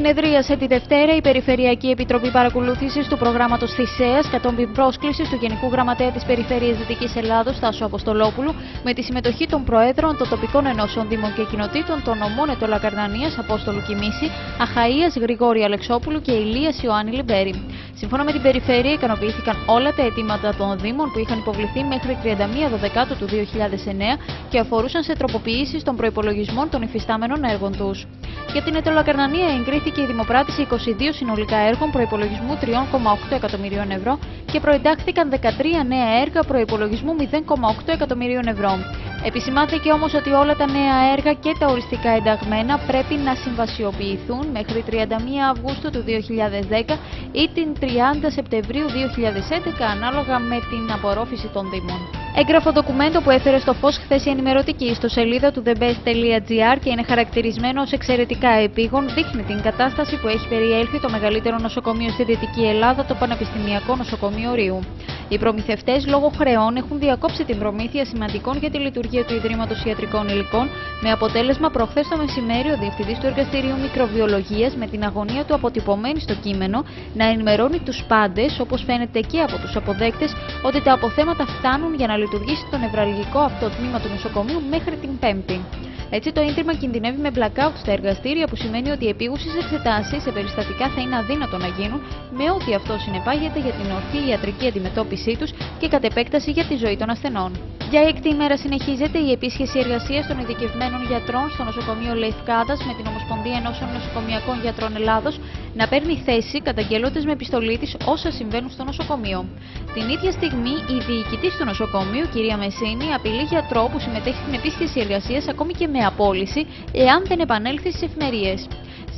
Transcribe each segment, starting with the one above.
Συνεδρίασε τη Δευτέρα η Περιφερειακή Επιτροπή Παρακολούθησης του προγράμματος Θησέα κατόπιν πρόσκλησης του Γενικού Γραμματέα της Περιφέρειας Δυτικής Ελλάδος, Τάσου Αποστολόπουλου, με τη συμμετοχή των Προέδρων των τοπικών ενώσεων Δήμων και Κοινοτήτων των νομών Ετωλακαρνανίας Απόστολου Κιμίση, Αχαία Γρηγόρη Αλεξόπουλου και Ηλίας Ιωάννη Λιμπέρη. Σύμφωνα με την Περιφέρεια, ικανοποιήθηκαν όλα τα αιτήματα των Δήμων που είχαν υποβληθεί μέχρι 31 Δεκάτου του 2009 και αφορούσαν σε τροποποιήσεις των προπολογισμών των υφιστάμενων έργων τους. Για την Ετωλακαρνανία εγκρίθηκε η δημοπράτηση 22 συνολικά έργων προπολογισμού 3,8 εκατομμυρίων ευρώ και προεντάχθηκαν 13 νέα έργα προπολογισμού 0,8 εκατομμυρίων ευρώ. Επισημάθηκε όμως ότι όλα τα νέα έργα και τα οριστικά ενταγμένα πρέπει να συμβασιοποιηθούν μέχρι 31 Αυγούστου του 2010 ή την 30 Σεπτεμβρίου 2011 ανάλογα με την απορρόφηση των Δήμων. Έγγραφο ντοκουμέντο που έφερε στο φως χθες η ενημερωτική στο σελίδα του thebest.gr και είναι χαρακτηρισμένο ως εξαιρετικά επίγον, δείχνει την κατάσταση που έχει περιέλθει το μεγαλύτερο νοσοκομείο στη Δυτική Ελλάδα, το Πανεπιστημιακό Νοσοκομείο Ρίου. Οι προμηθευτές λόγω χρεών έχουν διακόψει την προμήθεια σημαντικών για τη λειτουργία του Ιδρύματος Ιατρικών Υλικών, με αποτέλεσμα προχθές το μεσημέρι ο Διευθυντής του Εργαστηρίου Μικροβιολογίας με την αγωνία του αποτυπωμένη στο κείμενο να ενημερώνει τους πάντες, όπως φαίνεται και από τους αποδέκτες, ότι τα αποθέματα φτάνουν για να λειτουργήσει το νευραλγικό αυτό τμήμα του νοσοκομείου μέχρι την Πέμπτη. Έτσι, το ίδρυμα κινδυνεύει με blackout στα εργαστήρια, που σημαίνει ότι οι επίγουσες εξετάσεις σε περιστατικά θα είναι αδύνατο να γίνουν, με ό,τι αυτό συνεπάγεται για την ορθή ιατρική αντιμετώπιση τους και κατ' επέκταση για τη ζωή των ασθενών. Για έκτη ημέρα συνεχίζεται η επίσχεση εργασίας των ειδικευμένων γιατρών στο νοσοκομείο Λευκάδας με την Ομοσπονδία Ενώσεων Νοσοκομιακών Γιατρών Ελλάδος να παίρνει θέση καταγγέλλοντας με επιστολή της όσα συμβαίνουν στο νοσοκομείο. Την ίδια στιγμή, η διοικητής του νοσοκομείου, κυρία Μεσίνη, απειλεί γιατρό που συμμετέχει στην επίσχεση εργασίας ακόμη και με απόλυση, εάν δεν επανέλθει στις εφημερίες.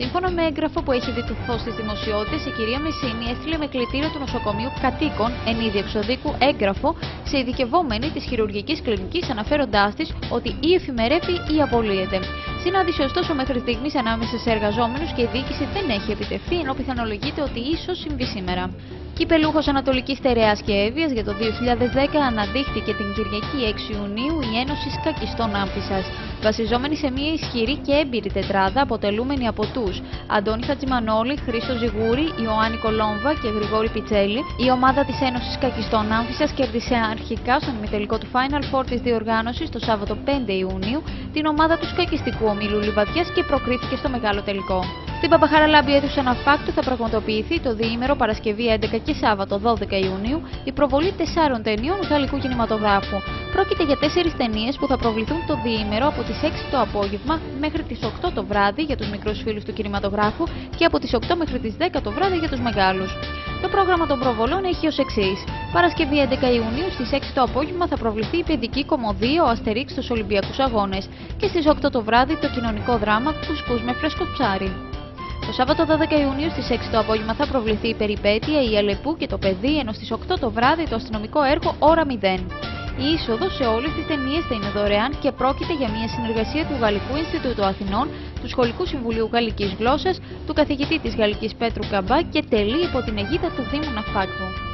Σύμφωνα με έγγραφο που έχει δει του φως στι δημοσιότητε, η κυρία Μεσίνη έστειλε με κλητήριο του νοσοκομείου κατοίκων εν είδη εξοδίκου έγγραφο σε ειδικευόμενη της χειρουργικής κλινικής, αναφέροντάς της ότι ή εφημερεύει ή απολύεται. Συνάντηση ωστόσο μέχρι στιγμής ανάμεσα σε εργαζόμενους και η διοίκηση δεν έχει επιτευχθεί, ενώ πιθανολογείται ότι ίσως συμβεί σήμερα. Κυπελούχος Ανατολικής Στερεάς και Εύβοιας για το 2010 αναδείχθηκε την Κυριακή 6 Ιουνίου η Ένωση Σκακιστών Άμφισας, βασιζόμενη σε μια ισχυρή και έμπειρη τετράδα αποτελούμενη από τους Αντώνη Χατζημανόλη, Χρήστος Ζιγούρη, Ιωάννη Κολόμβα και Γρηγόρη Πιτσέλη. Η ομάδα της Ένωσης Σκακιστών Άμφισας κέρδισε αρχικά στον ημιτελικό του Final Four της διοργάνωσης το Σάββατο 5 Ιουνίου την ομάδα του σκακιστικού ομίλου Λιβαδιάς και προκρίθηκε στο μεγάλο τελικό. Στην Παπαχαραλάμπη αίθουσα Αναφάκτου θα πραγματοποιηθεί το διήμερο Παρασκευή 11 και Σάββατο 12 Ιουνίου η προβολή τεσσάρων ταινιών γαλλικού κινηματογράφου. Πρόκειται για τέσσερις ταινίες που θα προβληθούν το διήμερο από τις 6 το απόγευμα μέχρι τις 8 το βράδυ για τους μικρούς φίλους του κινηματογράφου και από τις 8 μέχρι τις 10 το βράδυ για τους μεγάλους. Το πρόγραμμα των προβολών έχει ως εξής. Παρασκευή 11 Ιουνίου στις 6 το απόγευμα θα προβληθεί η παιδική κομμωδία Ο Αστερίξ στους Ολυμπιακούς Αγώνες και στις 8 το βράδυ το κοινωνικό δράμα Κουσκού με φρέσκο ψάρι. Το Σάββατο 12 Ιουνίου στις 6 το απόγευμα θα προβληθεί η περιπέτεια, η Αλεπού και το παιδί, ενώ στις 8 το βράδυ το αστυνομικό έργο Ωρα 0. Η είσοδο σε όλες τις ταινίες θα είναι δωρεάν και πρόκειται για μια συνεργασία του Γαλλικού Ινστιτούτου Αθηνών, του Σχολικού Συμβουλίου Γαλλικής Γλώσσας, του καθηγητή της Γαλλικής Πέτρου Καμπά και τελεί υπό την αιγίδα του Δήμου Ναυπάκτου.